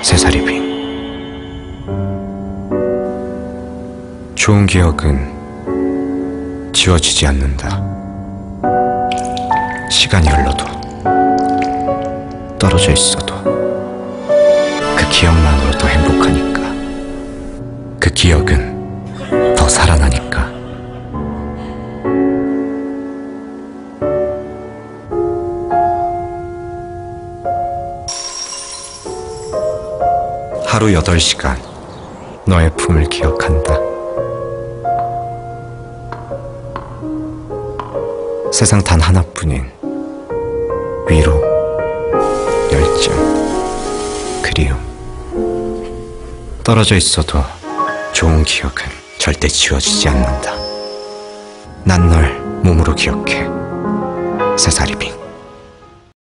새살이 빈 좋은 기억은 지워지지 않는다. 시간이 흘러도 떨어져 있어도 그 기억만으로도 행복하니까 그 기억은 하루 8시간 너의 품을 기억한다. 세상 단 하나뿐인 위로, 열정, 그리움. 떨어져 있어도 좋은 기억은 절대 지워지지 않는다. 난 널 몸으로 기억해. 빈.